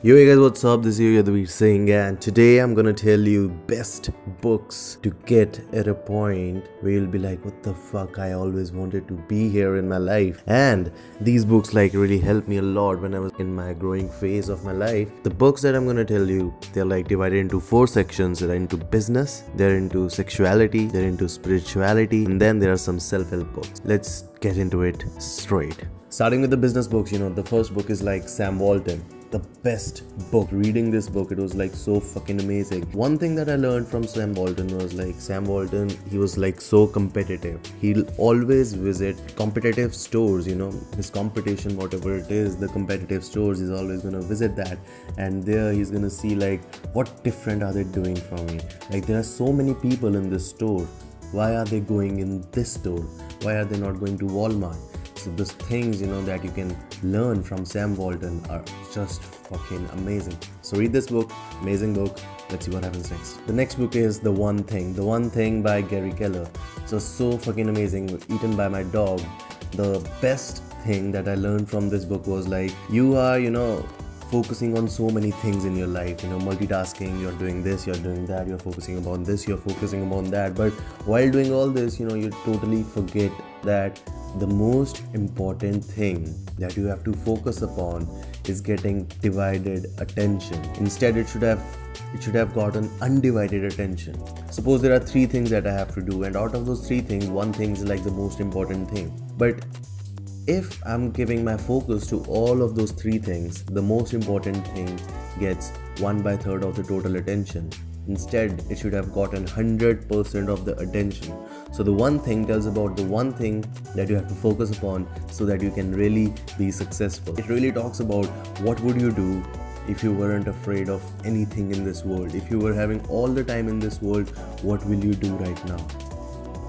Yo hey guys, what's up? This is Yadhuvir Singh and today I'm gonna tell you best books to get at a point where you'll be like, what the fuck, I always wanted to be here in my life. And these books like really helped me a lot when I was in my growing phase of my life. The books that I'm gonna tell you, they're like divided into four sections. They're into business, they're into sexuality, they're into spirituality, and then there are some self-help books. Let's get into it straight. Starting with the business books, you know, the first book is like Sam Walton the best book. Reading this book, it was like so fucking amazing. One thing that I learned from Sam Walton was like Sam Walton, he was like so competitive. He'll always visit competitive stores, you know, his competition, whatever it is, the competitive stores, he's always gonna visit that. And there he's gonna see like what different are they doing from me. Like there are so many people in this store. Why are they going in this store? Why are they not going to Walmart? So those things you know that you can learn from Sam Walton are just fucking amazing. So read this book, amazing book. Let's see what happens next. The next book is The One Thing. The One Thing by Gary Keller. So so fucking amazing. Eaten by my dog. The best thing that I learned from this book was like you are, you know, focusing on so many things in your life you know multitasking you're doing this you're doing that you're focusing upon this you're focusing upon that but while doing all this you know you totally forget that the most important thing that you have to focus upon is getting divided attention. Instead it should have it should have gotten undivided attention. Suppose there are three things that i have to do and out of those three things one thing is like the most important thing. But if i'm giving my focus to all of those three things the most important thing gets one by third of the total attention Instead, it should have gotten 100% of the attention. So, the one thing tells about the one thing that you have to focus upon so that you can really be successful. It really talks about what would you do if you weren't afraid of anything in this world. If you were having all the time in this world, what will you do right now?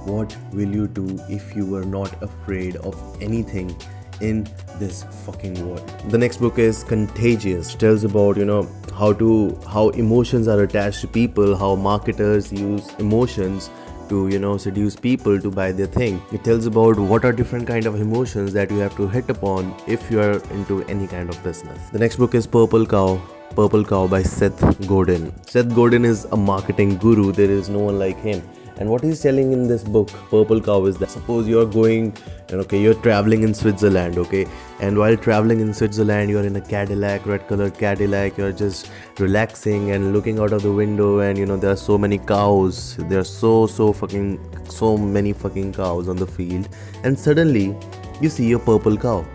What will you do if you were not afraid of anything in this fucking world? The next book is Contagious. Tells about, you know, how to how emotions are attached to people how marketers use emotions to you know seduce people to buy their thing. It tells about what are different kind of emotions that you have to hit upon if you are into any kind of business. The next book is purple cow purple cow by seth godin. Seth godin is a marketing guru. There is no one like him and what he's telling in this book purple cow is that suppose you're going and okay you're traveling in switzerland okay? And while traveling in switzerland you're in a cadillac red color cadillac you're just relaxing and looking out of the window and you know there are so many cows. There are so so fucking so many fucking cows on the field. And suddenly you see a purple cow.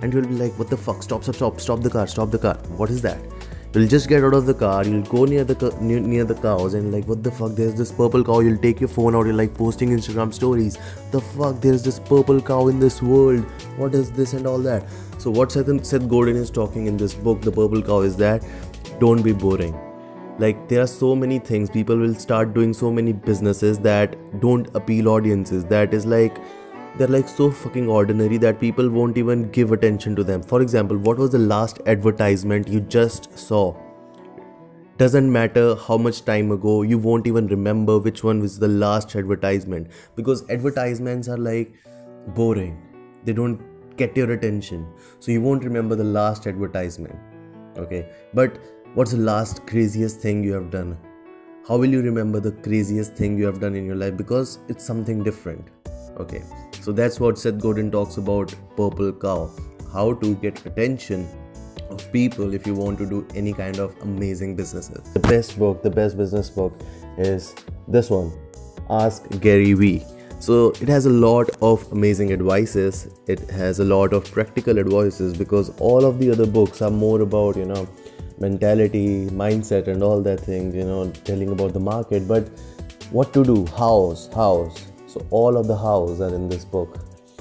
And you'll be like what the fuck? Stop stop stop stop the car stop the car. What is that You'll just get out of the car, you'll go near the near, near the cows and like what the fuck? There's this purple cow, you'll take your phone out, you're like posting Instagram stories. The fuck? There's this purple cow in this world. What is this and all that? So what Seth, Seth Godin is talking in this book, The Purple Cow, is that don't be boring. Like there are so many things. People will start doing so many businesses that don't appeal audiences. That is like they're like so fucking ordinary that people won't even give attention to them. For example, what was the last advertisement you just saw? Doesn't matter how much time ago, you won't even remember which one was the last advertisement because advertisements are like boring. They don't get your attention. So you won't remember the last advertisement. Okay? But what's the last craziest thing you have done? How will you remember the craziest thing you have done in your life because it's something different? Okay, so that's what Seth Godin talks about Purple Cow how to get attention of people if you want to do any kind of amazing businesses. The best book, the best business book is this one Ask Gary Vee. So it has a lot of amazing advices. It has a lot of practical advices because all of the other books are more about, you know, mentality, mindset, and all that things, you know, telling about the market. But what to do, hows, hows, so all of the hows are in this book.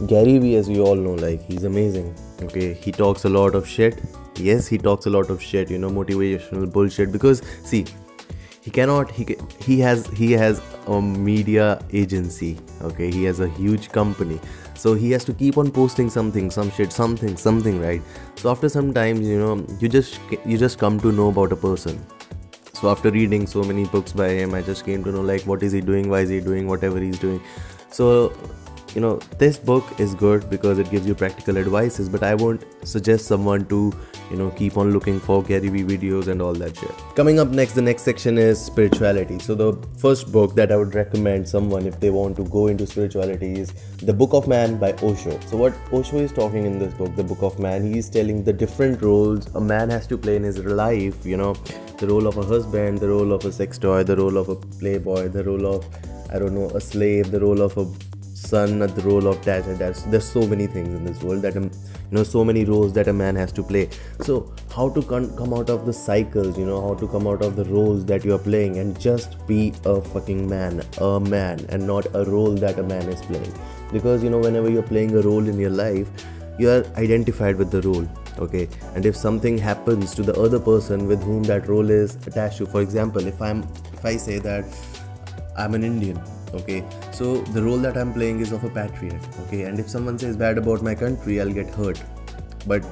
Gary Vee, as we all know, like he's amazing. Okay, he talks a lot of shit. Yes, he talks a lot of shit. You know, motivational bullshit. Because see, he cannot. He he has he has a media agency. Okay, he has a huge company. So he has to keep on posting something, some shit, something, something, right? So after some time, you know, you just you just come to know about a person so after reading so many books by him i just came to know like what is he doing? Why is he doing whatever he's doing? So you know this book is good because it gives you practical advices but i won't suggest someone to you know keep on looking for gary vee videos and all that shit. Coming up next the next section is spirituality. So the first book that i would recommend someone if they want to go into spirituality is the book of man by osho. So what osho is talking in this book the book of man he is telling the different roles a man has to play in his life you know the role of a husband the role of a sex toy the role of a playboy the role of i don't know a slave the role of a son the role of dad and dad there's so many things in this world that um, you know so many roles that a man has to play. So how to con- come out of the cycles you know how to come out of the roles that you are playing and just be a fucking man a man and not a role that a man is playing. Because you know whenever you're playing a role in your life you are identified with the role okay? And if something happens to the other person with whom that role is attached to for example if i'm if i say that i'm an indian okay? So the role that i'm playing is of a patriot okay? And if someone says bad about my country i'll get hurt. But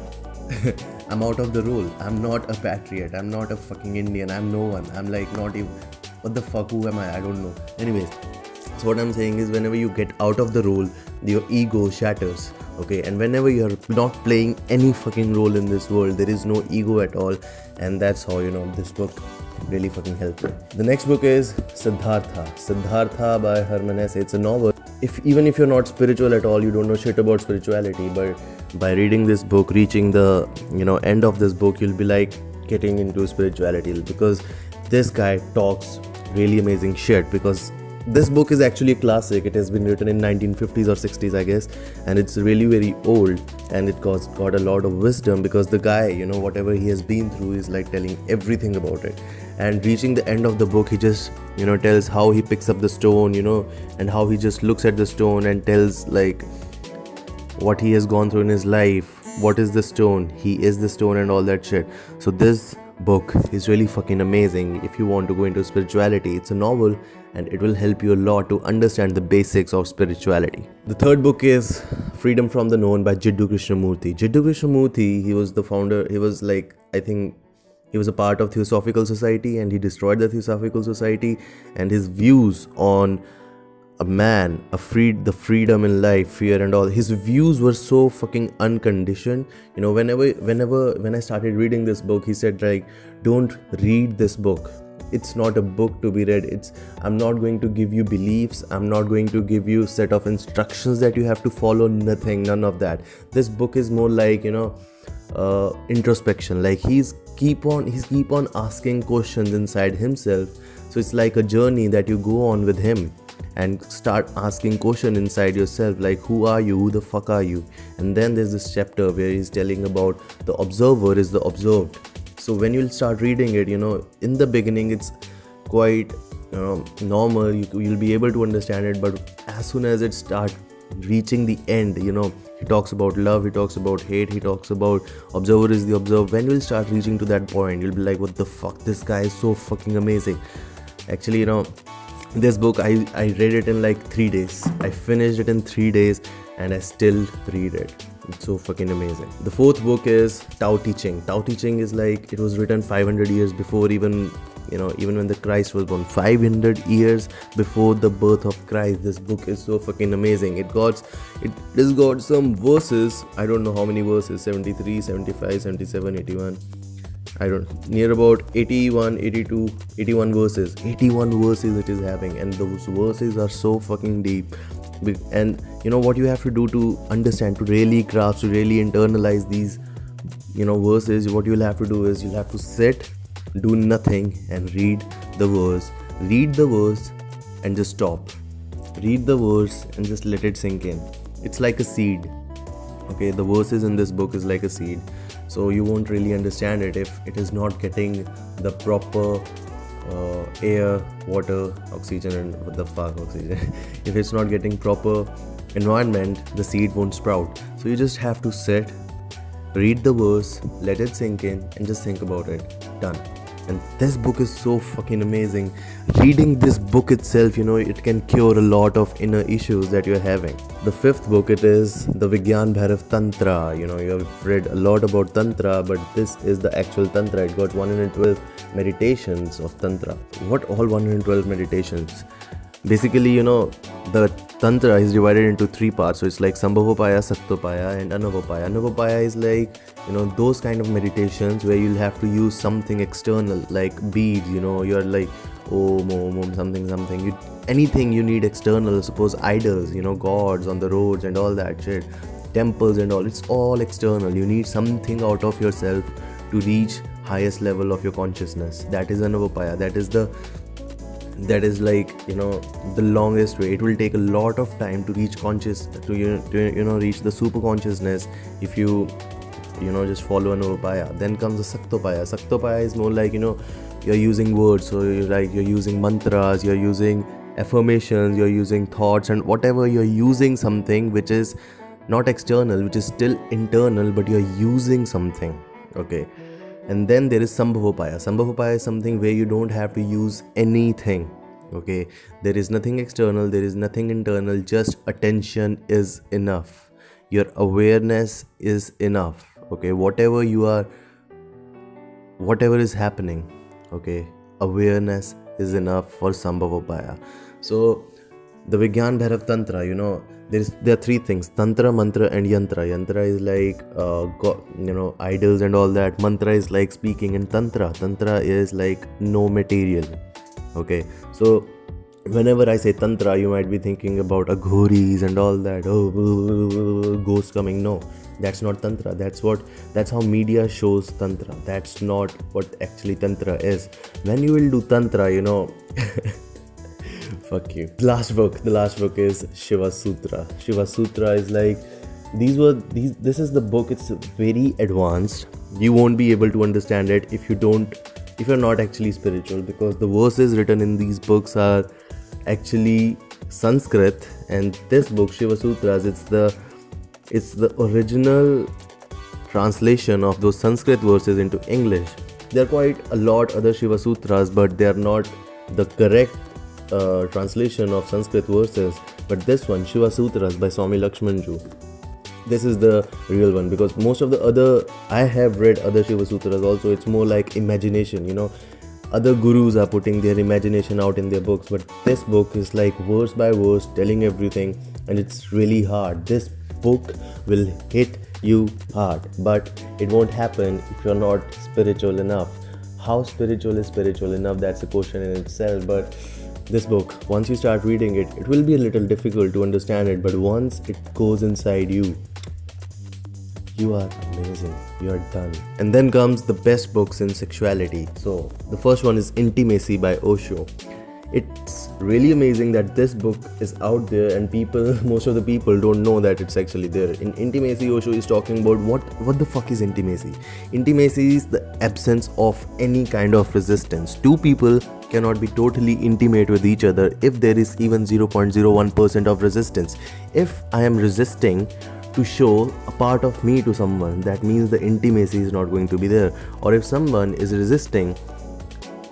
i'm out of the role. I'm not a patriot. I'm not a fucking indian. I'm no one. I'm like not even what the fuck who am i? I don't know. Anyways so what i'm saying is whenever you get out of the role your ego shatters okay? And whenever you're not playing any fucking role in this world there is no ego at all. And that's how you know this book really fucking helped me. The next book is siddhartha. Siddhartha by hermann hesse it's a novel. If even if you're not spiritual at all you don't know shit about spirituality. But by reading this book reaching the you know end of this book you'll be like getting into spirituality. Because this guy talks really amazing shit. Because this book is actually a classic. It has been written in 1950s or 60s i guess and it's really very old and it got, got a lot of wisdom because the guy you know whatever he has been through is like telling everything about it. And reaching the end of the book he just you know tells how he picks up the stone you know and how he just looks at the stone and tells like what he has gone through in his life what is the stone he is the stone and all that shit. So this book is really fucking amazing. If you want to go into spirituality it's a novel and it will help you a lot to understand the basics of spirituality. The third book is freedom from the known by jiddu krishnamurti. Jiddu krishnamurti he was the founder he was like i think he was a part of theosophical society and he destroyed the theosophical society and his views on a man a freed the freedom in life fear and all his views were so fucking unconditioned. You know whenever whenever when i started reading this book he said like don't read this book it's not a book to be read. It's i'm not going to give you beliefs. I'm not going to give you set of instructions that you have to follow. Nothing none of that. This book is more like you know uh, introspection. Like he's keep on he's keep on asking questions inside himself. So it's like a journey that you go on with him and start asking question inside yourself like who are you? Who the fuck are you? And then there's this chapter where he's telling about the observer is the observed so when you'll start reading it you know in the beginning it's quite know, normal. You, you'll be able to understand it but as soon as it start reaching the end you know he talks about love he talks about hate he talks about observer is the observed when you'll start reaching to that point you'll be like what the fuck? This guy is so fucking amazing. Actually you know this book I, I read it in like three days. I finished it in three days and i still read it. It's so fucking amazing. The fourth book is tao te ching. Tao te ching is like it was written 500 years before even you know even when the christ was born. 500 years before the birth of christ. This book is so fucking amazing. It got it has got some verses. I don't know how many verses. 73 75 77 81 I don't near about 81, 82, 81 verses. 81 verses it is having, and those verses are so fucking deep. And you know what you have to do to understand, to really grasp, to really internalize these, you know, verses. What you'll have to do is you'll have to sit, do nothing, and read the verse. Read the verse, and just stop. Read the verse and just let it sink in. It's like a seed. Okay, the verses in this book is like a seed so you won't really understand it if it is not getting the proper uh, air water oxygen and what the fuck oxygen. If it's not getting proper environment the seed won't sprout. So you just have to sit read the verse let it sink in and just think about it. Done and this book is so fucking amazing. Reading this book itself you know it can cure a lot of inner issues that you're having. The fifth book it is the vigyan bhairav tantra. You know you have read a lot about tantra but this is the actual tantra. It got 112 meditations of tantra. What all 112 meditations basically you know the Tantra is divided into three parts. So it's like Sambhavopaya, Saktopaya, and Anavopaya. Anavopaya is like, you know, those kind of meditations where you'll have to use something external, like beads, you know, you're like, oh, om, om, something, something. You, anything you need external, suppose idols, you know, gods on the roads and all that shit, temples and all, it's all external. You need something out of yourself to reach highest level of your consciousness. That is Anavopaya. That is the that is like you know the longest way. It will take a lot of time to reach conscious to you, to, you know reach the super consciousness if you you know just follow Anavopaya then comes the saktopaya. Saktopaya is more like you know you're using words. So you're like you're using mantras you're using affirmations you're using thoughts and whatever you're using something which is not external which is still internal but you're using something okay and then there is Sambhavopaya. Sambhavopaya is something where you don't have to use anything. Okay, there is nothing external, there is nothing internal, just attention is enough. Your awareness is enough. Okay, whatever you are, whatever is happening, okay, awareness is enough for Sambhavopaya. So, the Vigyan Bhairav Tantra, you know, there is there are three things. Tantra mantra and yantra. Yantra is like uh, go, you know idols and all that. Mantra is like speaking and tantra. Tantra is like no material. Okay. So whenever i say tantra you might be thinking about aghoris and all that. Oh ghosts coming. No that's not tantra. That's what that's how media shows tantra. That's not what actually tantra is. When you will do tantra you know Fuck you. The last book. The last book is Shiva Sutra. Shiva Sutra is like these were these. This is the book. It's very advanced. You won't be able to understand it if you don't if you're not actually spiritual because the verses written in these books are actually Sanskrit and this book Shiva Sutras it's the it's the original translation of those Sanskrit verses into English. There are quite a lot other Shiva Sutras but they are not the correct uh, translation of Sanskrit verses, but this one, Shiva Sutras by Swami Lakshmanjoo. This is the real one because most of the other, I have read other Shiva Sutras also, it's more like imagination, you know. Other gurus are putting their imagination out in their books, but this book is like verse by verse telling everything, and it's really hard. This book will hit you hard, but it won't happen if you're not spiritual enough. How spiritual is spiritual enough? That's a question in itself, but this book, once you start reading it, it will be a little difficult to understand it, but once it goes inside you, you are amazing. You are done. And then comes the best books in sexuality. So, the first one is Intimacy by Osho. It's really amazing that this book is out there and people most of the people don't know that it's actually there. In Intimacy Osho is talking about what what the fuck is intimacy? Intimacy is the absence of any kind of resistance. Two people cannot be totally intimate with each other if there is even 0.01% of resistance. If I am resisting to show a part of me to someone, that means the intimacy is not going to be there. Or if someone is resisting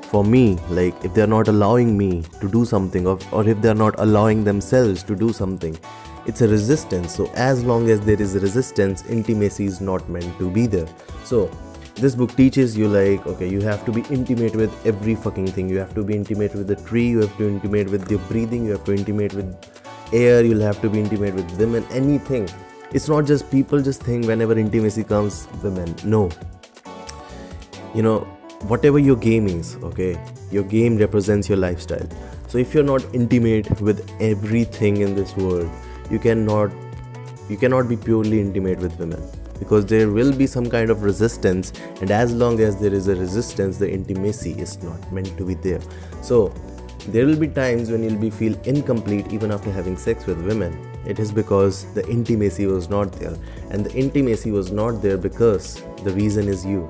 for me, like if they're not allowing me to do something, or, if they're not allowing themselves to do something, it's a resistance. So, as long as there is resistance, intimacy is not meant to be there. So, this book teaches you like okay you have to be intimate with every fucking thing. You have to be intimate with the tree you have to intimate with your breathing you have to intimate with air you'll have to be intimate with women anything. It's not just people just think whenever intimacy comes women. No. You know whatever your game is okay your game represents your lifestyle. So if you're not intimate with everything in this world you cannot you cannot be purely intimate with women because there will be some kind of resistance and as long as there is a resistance the intimacy is not meant to be there. So there will be times when you'll be feel incomplete even after having sex with women. It is because the intimacy was not there and the intimacy was not there because the reason is you.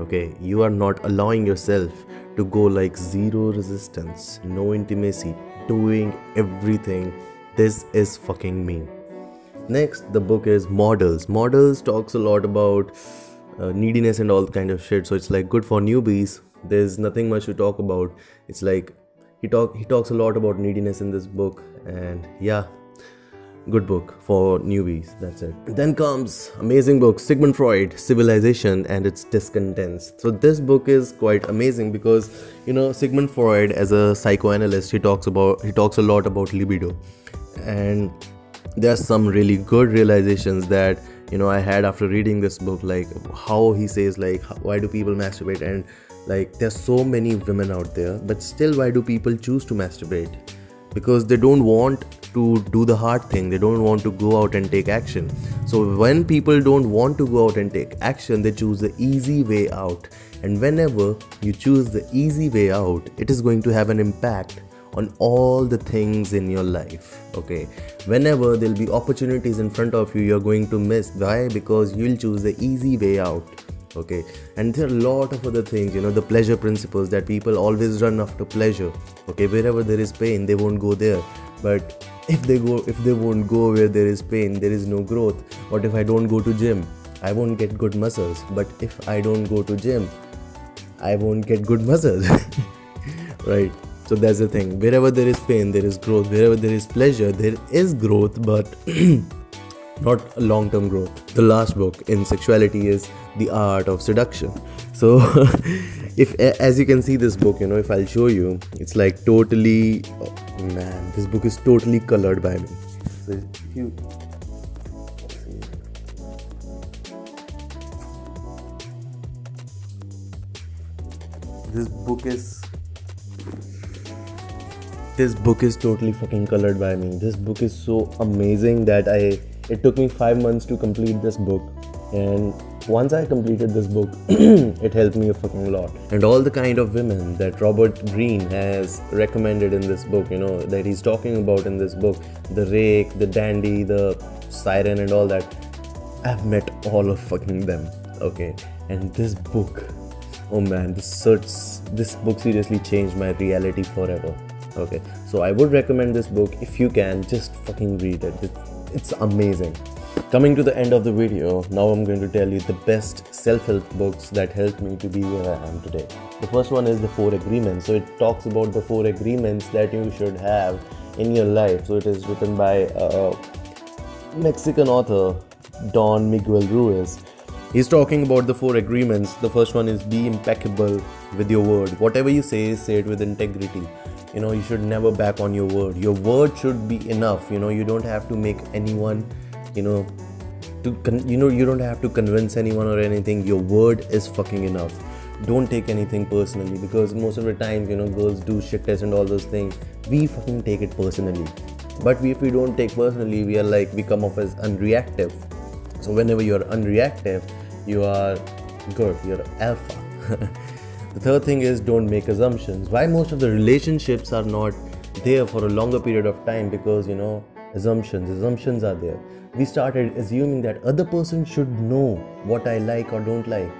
Okay you are not allowing yourself to go like zero resistance no intimacy doing everything. This is fucking me next the book is models. Models talks a lot about uh, neediness and all kind of shit. So it's like good for newbies. There's nothing much to talk about. It's like he talk he talks a lot about neediness in this book and yeah good book for newbies. That's it. Then comes amazing book sigmund freud civilization and its discontents. So this book is quite amazing because you know sigmund freud as a psychoanalyst he talks about he talks a lot about libido. And there are some really good realizations that you know i had after reading this book like how he says like why do people masturbate? And like there's so many women out there but still why do people choose to masturbate? Because they don't want to do the hard thing. They don't want to go out and take action. So when people don't want to go out and take action they choose the easy way out. And whenever you choose the easy way out it is going to have an impact on all the things in your life okay? Whenever there'll be opportunities in front of you you're going to miss. Why? Because you'll choose the easy way out okay? And there are a lot of other things you know the pleasure principles that people always run after pleasure okay? Wherever there is pain they won't go there. But if they go if they won't go where there is pain there is no growth. What if i don't go to gym? I won't get good muscles. But if i don't go to gym i won't get good muscles right so that's the thing. Wherever there is pain, there is growth. Wherever there is pleasure, there is growth, but not long term growth. The last book in sexuality is The Art of Seduction. So, if as you can see, this book, you know, if I'll show you, it's like totally, oh, man, this book is totally colored by me. So, if you this book is this book is totally fucking colored by me. This book is so amazing that I it took me 5 months to complete this book and once I completed this book, it helped me a fucking lot. And all the kind of women that Robert Greene has recommended in this book, you know, that he's talking about in this book, the rake, the dandy, the siren, and all that, I've met all of fucking them. Okay, and this book, oh man, this search, this book seriously changed my reality forever okay. So i would recommend this book if you can just fucking read it. It's, amazing. Coming to the end of the video now i'm going to tell you the best self-help books that helped me to be where i am today. The first one is the four agreements. So it talks about the four agreements that you should have in your life. So it is written by a mexican author don miguel ruiz. He's talking about the four agreements. The first one is be impeccable with your word. Whatever you say say it with integrity you know you should never back on your word. Your word should be enough you know you don't have to make anyone you know to con- you know you don't have to convince anyone or anything. Your word is fucking enough. Don't take anything personally because most of the time you know girls do shit tests and all those things. We fucking take it personally. But we, if we don't take personally we are like we come off as unreactive. So whenever you're unreactive you are good. You're alpha The third thing is don't make assumptions. Why most of the relationships are not there for a longer period of time? Because you know assumptions assumptions are there. We started assuming that other person should know what i like or don't like.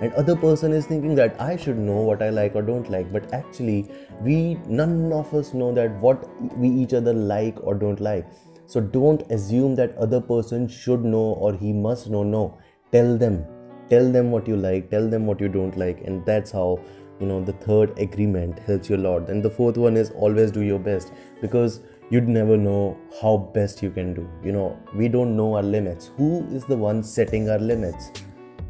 And other person is thinking that i should know what i like or don't like. But actually we none of us know that what we each other like or don't like. So don't assume that other person should know or he must know. No. Tell them tell them what you like tell them what you don't like and that's how you know the third agreement helps you a lot and the fourth one is always do your best because you'd never know how best you can do. You know we don't know our limits. Who is the one setting our limits?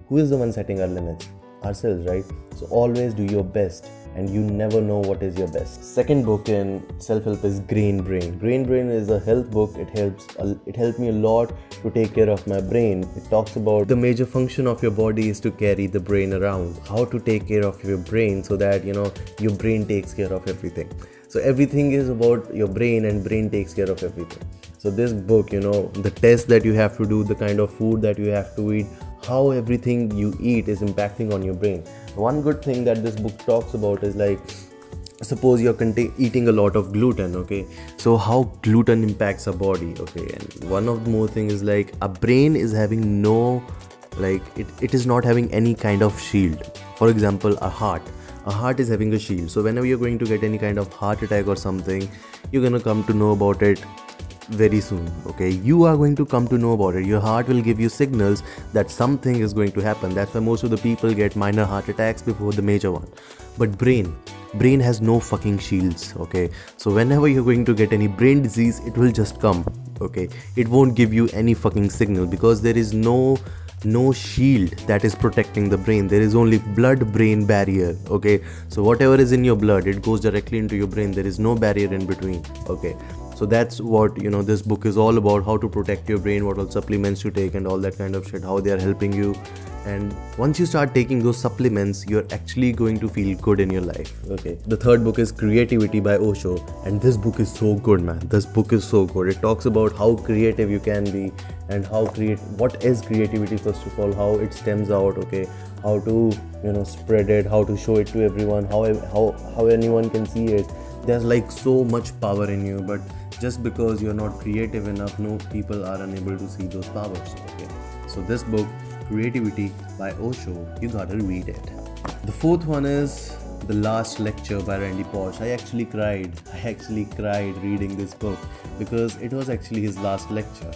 Who is the one setting our limits? Ourselves right? So always do your best and you never know what is your best. Second book in self-help is Grain Brain. Grain Brain is a health book. It helps it helped me a lot to take care of my brain. It talks about the major function of your body is to carry the brain around. How to take care of your brain so that you know your brain takes care of everything. So everything is about your brain and brain takes care of everything. So this book, you know, the test that you have to do, the kind of food that you have to eat, how everything you eat is impacting on your brain. One good thing that this book talks about is like suppose you're eating a lot of gluten okay? So how gluten impacts a body okay? And one of the more thing is like a brain is having no like it, it is not having any kind of shield. For example a heart. A heart is having a shield. So whenever you're going to get any kind of heart attack or something you're gonna come to know about it very soon okay? You are going to come to know about it. Your heart will give you signals that something is going to happen. That's why most of the people get minor heart attacks before the major one. But brain brain has no fucking shields okay? So whenever you're going to get any brain disease it will just come okay? It won't give you any fucking signal because there is no no shield that is protecting the brain. There is only blood brain barrier okay? So whatever is in your blood it goes directly into your brain. There is no barrier in between okay so that's what you know this book is all about how to protect your brain what all supplements to take and all that kind of shit how they are helping you. And once you start taking those supplements you're actually going to feel good in your life. Okay. The third book is creativity by osho. And this book is so good man. This book is so good. It talks about how creative you can be and how create what is creativity first of all how it stems out okay? How to you know spread it how to show it to everyone how how how anyone can see it. There's like so much power in you but just because you're not creative enough no people are unable to see those powers okay so this book Creativity by Osho, you gotta read it. The fourth one is The Last Lecture by Randy Pausch. I actually cried. I actually cried reading this book because it was actually his last lecture.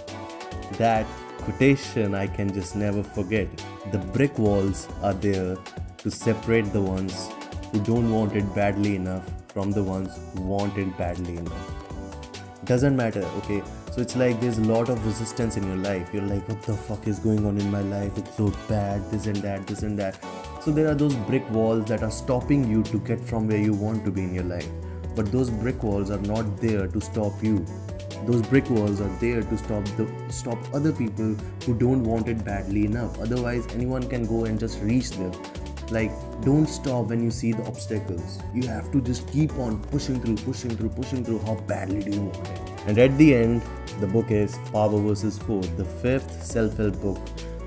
That quotation I can just never forget. The brick walls are there to separate the ones who don't want it badly enough from the ones who want it badly enough. Doesn't matter, okay? So it's like there's a lot of resistance in your life. You're like, what the fuck is going on in my life? It's so bad, this and that, this and that. So there are those brick walls that are stopping you to get from where you want to be in your life. But those brick walls are not there to stop you. Those brick walls are there to stop the stop other people who don't want it badly enough. Otherwise, anyone can go and just reach there like don't stop when you see the obstacles. You have to just keep on pushing through pushing through pushing through how badly do you want it. And at the end the book is power versus force the fifth self-help book.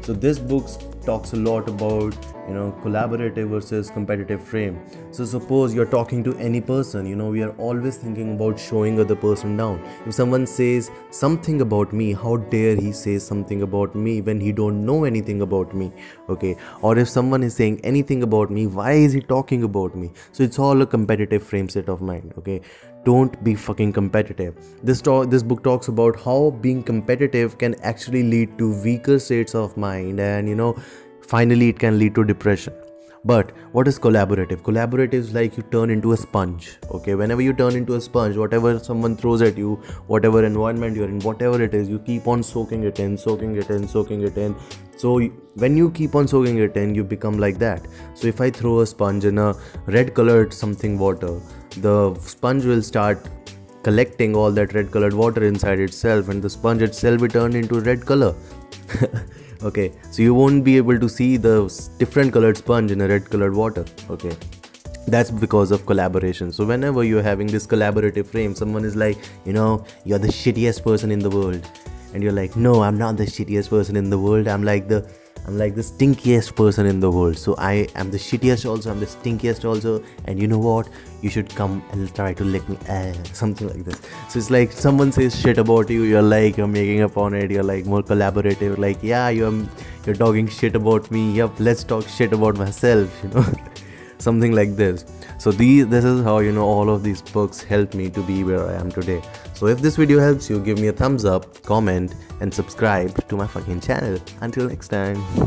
So this book talks a lot about you know collaborative versus competitive frame. So suppose you're talking to any person you know we are always thinking about showing other person down. If someone says something about me how dare he say something about me when he don't know anything about me okay? Or if someone is saying anything about me why is he talking about me? So it's all a competitive frame set of mind okay? Don't be fucking competitive. This talk this book talks about how being competitive can actually lead to weaker states of mind and you know finally it can lead to depression. But what is collaborative? Collaborative is like you turn into a sponge okay? Whenever you turn into a sponge whatever someone throws at you whatever environment you're in whatever it is you keep on soaking it in soaking it in soaking it in. So when you keep on soaking it in you become like that. So if i throw a sponge in a red colored something water the sponge will start collecting all that red colored water inside itself and the sponge itself will turn into red color okay so you won't be able to see the different colored sponge in a red colored water okay? That's because of collaboration. So whenever you're having this collaborative frame someone is like you know you're the shittiest person in the world. And you're like no i'm not the shittiest person in the world. I'm like the I'm like the stinkiest person in the world. So I am the shittiest also, I'm the stinkiest also. And you know what? You should come and try to lick me. Eh, something like this. So it's like someone says shit about you, you're like, you're making up on it, you're like more collaborative, like, yeah, you're you're talking shit about me. Yep, let's talk shit about myself, you know. something like this. So these this is how you know all of these books helped me to be where i am today. So if this video helps you give me a thumbs up comment and subscribe to my fucking channel. Until next time